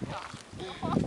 Kom,